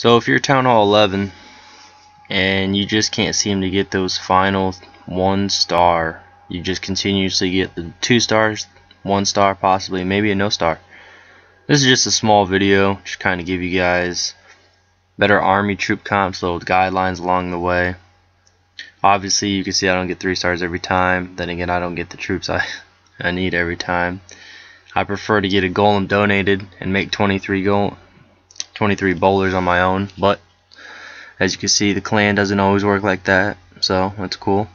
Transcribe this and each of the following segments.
So if you're Town Hall 11 and you just can't seem to get those final one star, you just continuously get the two stars, one star possibly, maybe a no star. This is just a small video, just kind of give you guys better army troop comps, little guidelines along the way. Obviously you can see I don't get three stars every time, then again I don't get the troops I, I need every time. I prefer to get a golem donated and make 23 gold 23 bowlers on my own but as you can see the clan doesn't always work like that so that's cool.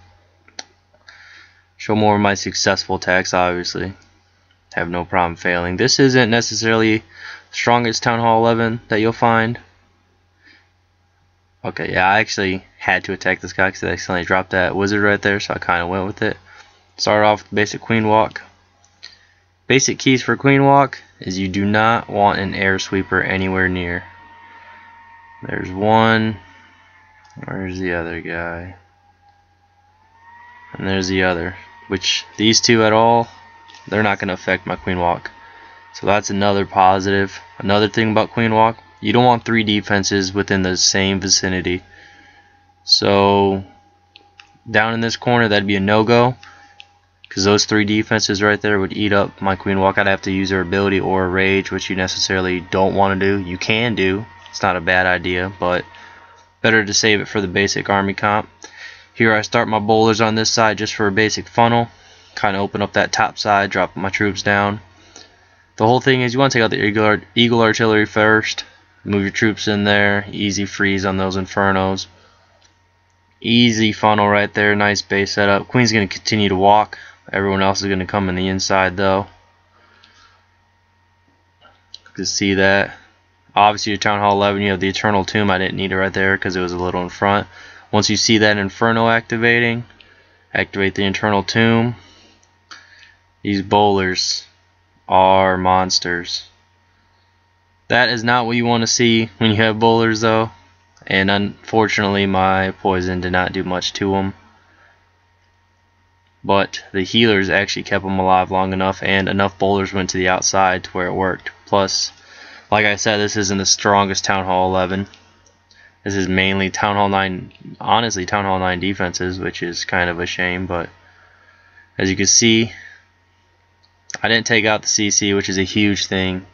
Show more of my successful attacks obviously. Have no problem failing. This isn't necessarily strongest town hall 11 that you'll find. Okay yeah I actually had to attack this guy because I accidentally dropped that wizard right there so I kinda went with it. Started off with basic queen walk. Basic keys for queen walk is you do not want an air sweeper anywhere near. There's one. Where's the other guy? And there's the other. Which these two at all, they're not going to affect my queen walk. So that's another positive. Another thing about queen walk, you don't want three defenses within the same vicinity. So down in this corner, that'd be a no-go because those three defenses right there would eat up my queen walk. I'd have to use her ability or rage, which you necessarily don't want to do. You can do. It's not a bad idea, but better to save it for the basic army comp. Here I start my bowlers on this side just for a basic funnel. Kind of open up that top side, drop my troops down. The whole thing is you want to take out the eagle, art eagle artillery first. Move your troops in there. Easy freeze on those infernos. Easy funnel right there. Nice base setup. Queen's going to continue to walk. Everyone else is going to come in the inside though. You can see that. Obviously your Town Hall 11 you have the Eternal Tomb. I didn't need it right there because it was a little in front. Once you see that Inferno activating, activate the Eternal Tomb. These bowlers are monsters. That is not what you want to see when you have bowlers though. And unfortunately my poison did not do much to them but the healers actually kept them alive long enough and enough bowlers went to the outside to where it worked. Plus like I said this isn't the strongest Town Hall 11 this is mainly Town Hall 9 honestly Town Hall 9 defenses which is kind of a shame but as you can see I didn't take out the CC which is a huge thing.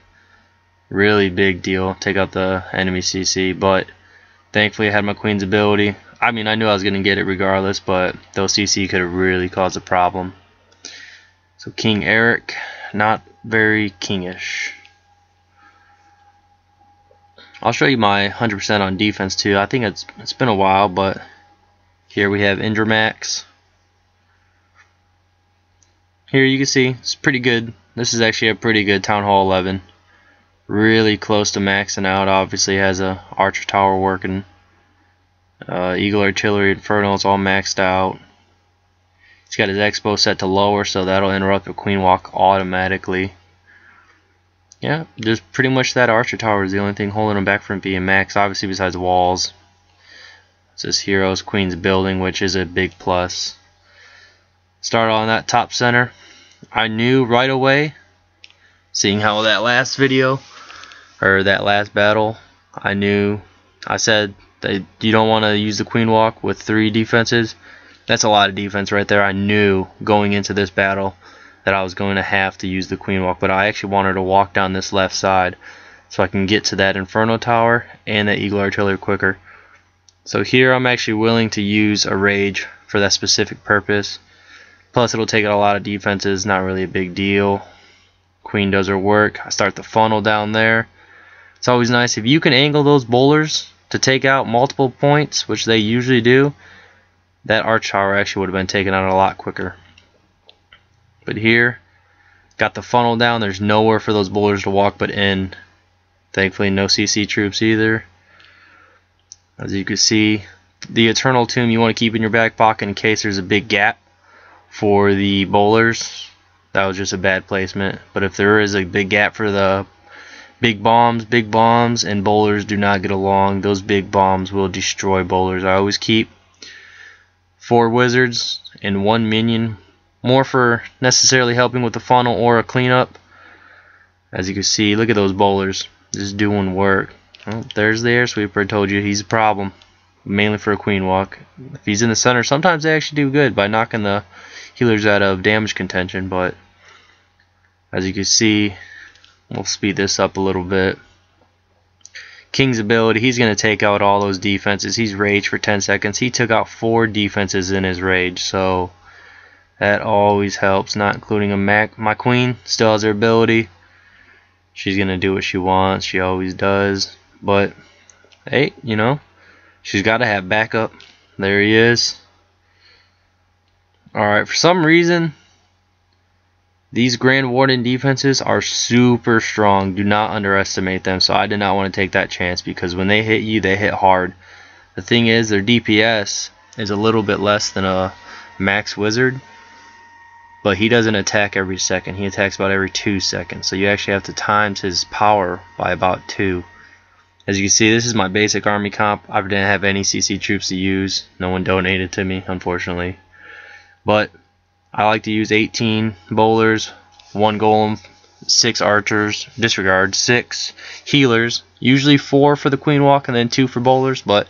Really big deal take out the enemy CC but thankfully I had my queen's ability I mean, I knew I was going to get it regardless, but those CC could have really caused a problem. So King Eric, not very kingish. I'll show you my 100% on defense too. I think it's it's been a while, but here we have Indramax. Here you can see it's pretty good. This is actually a pretty good Town Hall 11. Really close to maxing out. Obviously has a Archer Tower working uh, Eagle Artillery Inferno is all maxed out. He's got his X-Bows set to lower, so that'll interrupt the Queen Walk automatically. Yeah, just pretty much that Archer Tower is the only thing holding him back from being max. Obviously, besides walls. It's this Heroes Queen's building, which is a big plus. Start on that top center. I knew right away, seeing how that last video, or that last battle, I knew, I said they, you don't want to use the queen walk with three defenses. That's a lot of defense right there. I knew going into this battle that I was going to have to use the queen walk, but I actually wanted to walk down this left side so I can get to that Inferno Tower and that Eagle Artillery quicker. So here I'm actually willing to use a Rage for that specific purpose. Plus it'll take out a lot of defenses, not really a big deal. Queen does her work. I start the funnel down there. It's always nice if you can angle those bowlers to take out multiple points, which they usually do, that arch tower actually would have been taken out a lot quicker. But here, got the funnel down. There's nowhere for those bowlers to walk but in. Thankfully, no CC troops either. As you can see, the Eternal Tomb you want to keep in your back pocket in case there's a big gap for the bowlers. That was just a bad placement. But if there is a big gap for the Big bombs, big bombs, and bowlers do not get along. Those big bombs will destroy bowlers. I always keep four wizards and one minion. More for necessarily helping with the funnel or a cleanup. As you can see, look at those bowlers. Just doing work. Well, there's the air sweeper. I told you he's a problem, mainly for a queen walk. If he's in the center, sometimes they actually do good by knocking the healers out of damage contention. But as you can see, we'll speed this up a little bit. King's ability, he's going to take out all those defenses. He's rage for 10 seconds. He took out four defenses in his rage, so that always helps, not including a Mac. My queen still has her ability. She's going to do what she wants. She always does. But, hey, you know, she's got to have backup. There he is. Alright, for some reason, these Grand Warden defenses are super strong. Do not underestimate them. So I did not want to take that chance because when they hit you, they hit hard. The thing is, their DPS is a little bit less than a max wizard. But he doesn't attack every second. He attacks about every two seconds. So you actually have to times his power by about two. As you can see, this is my basic army comp. I didn't have any CC troops to use. No one donated to me, unfortunately. But I like to use 18 bowlers, one golem, six archers, disregard, six healers, usually four for the queen walk and then two for bowlers, but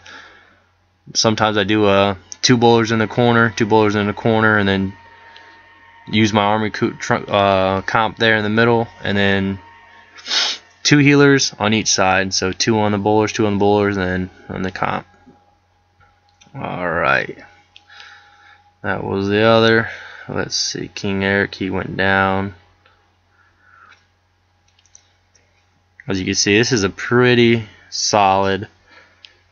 sometimes I do uh, two bowlers in the corner, two bowlers in the corner, and then use my army uh, comp there in the middle, and then two healers on each side, so two on the bowlers, two on the bowlers, and then on the comp. Alright. That was the other. Let's see, King Eric, he went down. As you can see, this is a pretty solid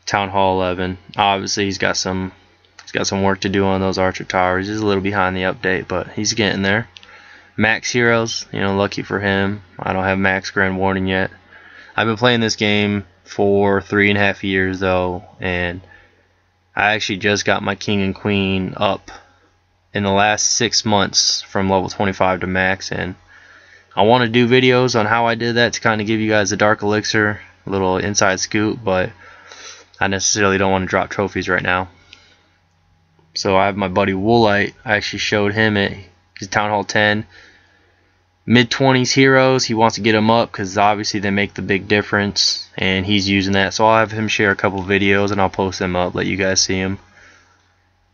Town Hall 11. Obviously, he's got some he's got some work to do on those Archer towers. He's a little behind the update, but he's getting there. Max Heroes, you know, lucky for him. I don't have Max Grand Warden yet. I've been playing this game for three and a half years though, and I actually just got my King and Queen up in the last six months from level 25 to max and I want to do videos on how I did that to kind of give you guys a dark elixir a little inside scoop but I necessarily don't want to drop trophies right now. So I have my buddy Woolite. I actually showed him it he's Town Hall 10 mid 20s heroes he wants to get them up because obviously they make the big difference and he's using that. So I'll have him share a couple videos and I'll post them up let you guys see them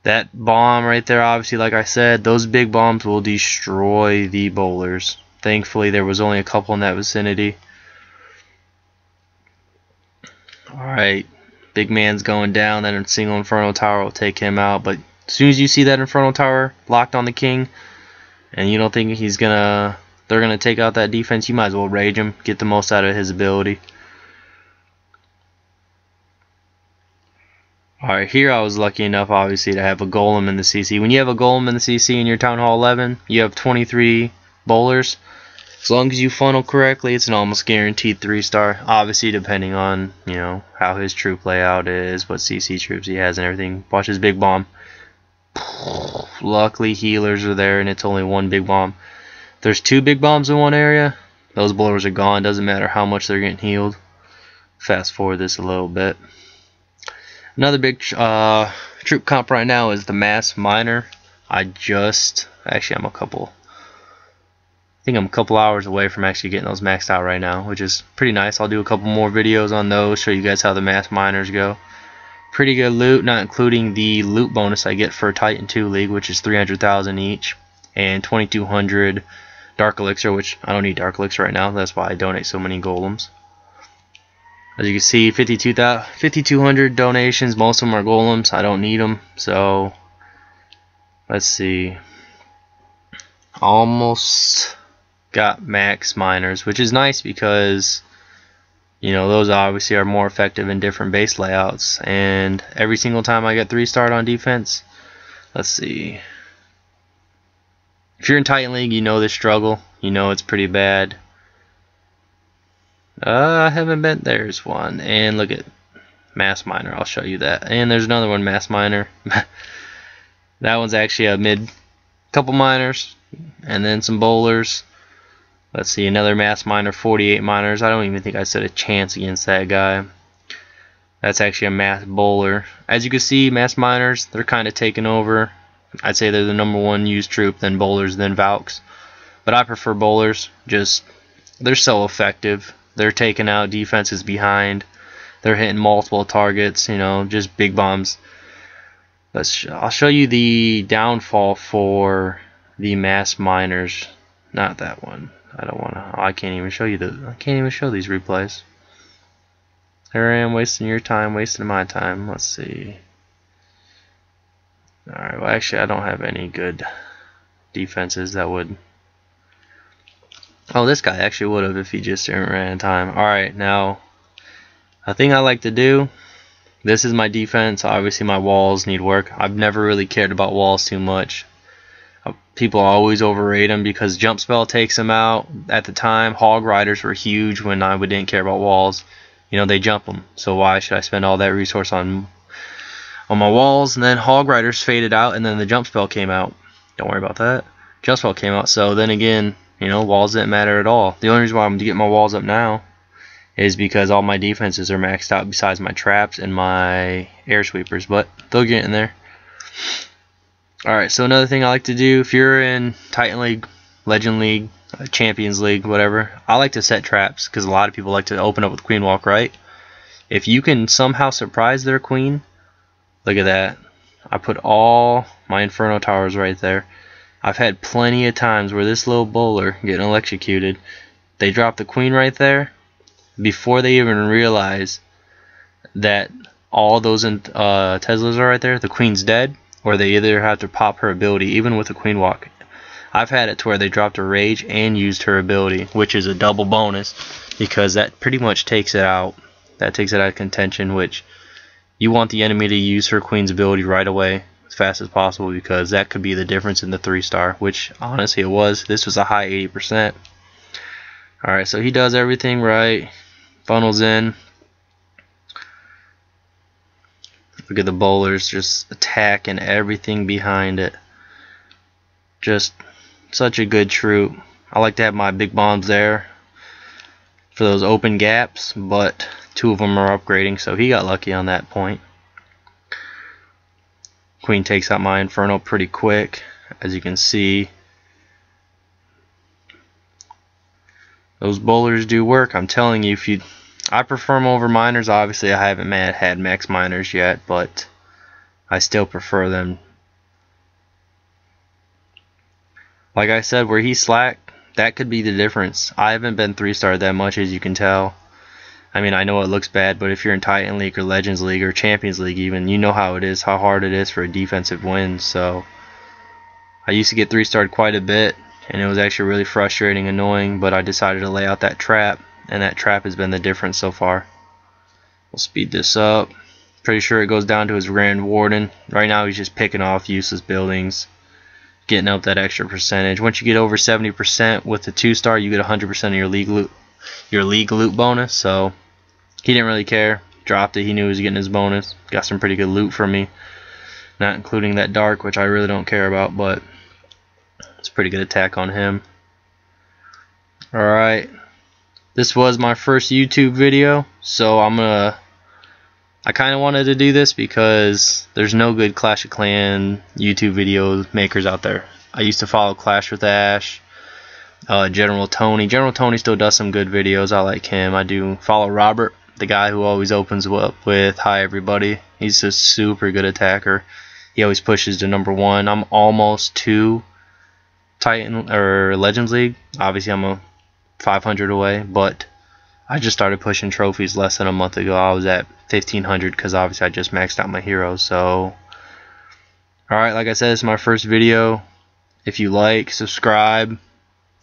that bomb right there, obviously, like I said, those big bombs will destroy the bowlers. Thankfully, there was only a couple in that vicinity. Alright, big man's going down. That single Inferno Tower will take him out. But as soon as you see that Inferno Tower locked on the King, and you don't think he's gonna, they're gonna take out that defense, you might as well rage him, get the most out of his ability. Alright, here I was lucky enough, obviously, to have a Golem in the CC. When you have a Golem in the CC in your Town Hall 11, you have 23 bowlers. As long as you funnel correctly, it's an almost guaranteed 3-star. Obviously, depending on, you know, how his troop layout is, what CC troops he has and everything. Watch his big bomb. Luckily, healers are there, and it's only one big bomb. There's two big bombs in one area. Those bowlers are gone. Doesn't matter how much they're getting healed. Fast forward this a little bit. Another big uh, troop comp right now is the Mass Miner. I just, actually I'm a couple, I think I'm a couple hours away from actually getting those maxed out right now, which is pretty nice. I'll do a couple more videos on those, show you guys how the Mass Miners go. Pretty good loot, not including the loot bonus I get for Titan 2 League, which is 300,000 each, and 2200 Dark Elixir, which I don't need Dark Elixir right now, that's why I donate so many golems. As you can see, 5,200 donations. Most of them are golems. I don't need them. So, let's see. Almost got max miners, which is nice because, you know, those obviously are more effective in different base layouts. And every single time I get 3 starred on defense, let's see. If you're in Titan League, you know this struggle. You know it's pretty bad. Uh, I haven't been. There's one. And look at Mass Miner. I'll show you that. And there's another one, Mass Miner. that one's actually a mid couple miners. And then some bowlers. Let's see, another Mass Miner, 48 miners. I don't even think I stood a chance against that guy. That's actually a Mass Bowler. As you can see, Mass Miners, they're kind of taking over. I'd say they're the number one used troop, then Bowlers, then Valks. But I prefer Bowlers. Just, they're so effective. They're taking out defenses behind. they're hitting multiple targets. You know, just big bombs. Let's. I'll show you the downfall for the mass miners. Not that one. I don't want to. I can't even show you the. I can't even show these replays. Here I am wasting your time, wasting my time. Let's see. Alright, well actually I don't have any good defenses that would Oh, this guy actually would have if he just ran in time. Alright, now a thing I like to do this is my defense. Obviously my walls need work. I've never really cared about walls too much. Uh, people always overrate them because jump spell takes them out. At the time, hog riders were huge when I didn't care about walls. You know, they jump them. So why should I spend all that resource on on my walls, and then Hog Riders faded out, and then the jump spell came out. Don't worry about that. Jump spell came out, so then again, you know, walls didn't matter at all. The only reason why I'm getting my walls up now is because all my defenses are maxed out besides my traps and my air sweepers, but they'll get in there. Alright, so another thing I like to do, if you're in Titan League, Legend League, uh, Champions League, whatever, I like to set traps because a lot of people like to open up with Queen Walk, right? If you can somehow surprise their queen, Look at that. I put all my Inferno Towers right there. I've had plenty of times where this little bowler getting electrocuted, they drop the queen right there before they even realize that all those uh, Teslas are right there, the queen's dead, or they either have to pop her ability, even with a queen walk. I've had it to where they dropped a rage and used her ability, which is a double bonus, because that pretty much takes it out. That takes it out of contention, which you want the enemy to use her queen's ability right away fast as possible because that could be the difference in the three star which honestly it was. This was a high 80% alright so he does everything right. Funnels in. Look at the bowlers just attacking everything behind it. Just such a good troop. I like to have my big bombs there for those open gaps but Two of them are upgrading, so he got lucky on that point. Queen takes out my Inferno pretty quick, as you can see. Those bowlers do work. I'm telling you, if you, I prefer them over miners. Obviously, I haven't had max miners yet, but I still prefer them. Like I said, where he's slack, that could be the difference. I haven't been three star that much, as you can tell. I mean, I know it looks bad, but if you're in Titan League or Legends League or Champions League even, you know how it is, how hard it is for a defensive win. So I used to get three-starred quite a bit, and it was actually really frustrating, annoying, but I decided to lay out that trap, and that trap has been the difference so far. We'll speed this up. Pretty sure it goes down to his Grand Warden. Right now he's just picking off useless buildings, getting up that extra percentage. Once you get over 70% with the two-star, you get 100% of your league loot, your league loot bonus. So he didn't really care. Dropped it. He knew he was getting his bonus. Got some pretty good loot from me. Not including that dark, which I really don't care about, but it's a pretty good attack on him. Alright. This was my first YouTube video, so I'm gonna I kind of wanted to do this because there's no good Clash of Clan YouTube video makers out there. I used to follow Clash with Ash, uh, General Tony. General Tony still does some good videos. I like him. I do follow Robert the guy who always opens up with hi everybody. He's a super good attacker. He always pushes to number one. I'm almost two Titan or Legends League. Obviously, I'm a 500 away, but I just started pushing trophies less than a month ago. I was at 1500 because obviously I just maxed out my heroes. So, alright, like I said, is my first video. If you like, subscribe,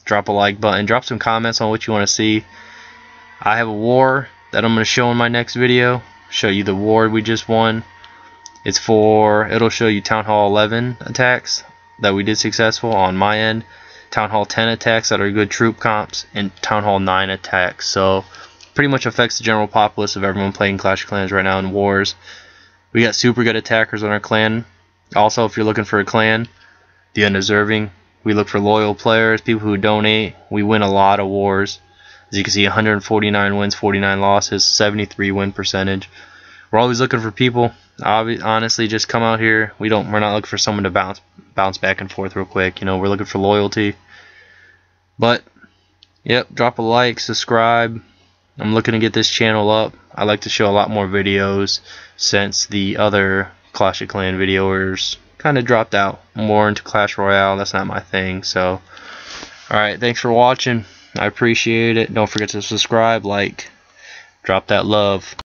drop a like button, drop some comments on what you want to see. I have a war that I'm going to show in my next video. Show you the ward we just won. It's for, it'll show you Town Hall 11 attacks that we did successful on my end. Town Hall 10 attacks that are good troop comps. And Town Hall 9 attacks. So pretty much affects the general populace of everyone playing Clash Clans right now in wars. We got super good attackers on our clan. Also, if you're looking for a clan, the undeserving, we look for loyal players, people who donate. We win a lot of wars. As you can see, 149 wins, 49 losses, 73 win percentage. We're always looking for people. Honestly, just come out here. We don't. We're not looking for someone to bounce bounce back and forth real quick. You know, we're looking for loyalty. But, yep. Drop a like, subscribe. I'm looking to get this channel up. I like to show a lot more videos since the other Clash of Clan videoers kind of dropped out more into Clash Royale. That's not my thing. So, alright, thanks for watching. I appreciate it. Don't forget to subscribe, like, drop that love.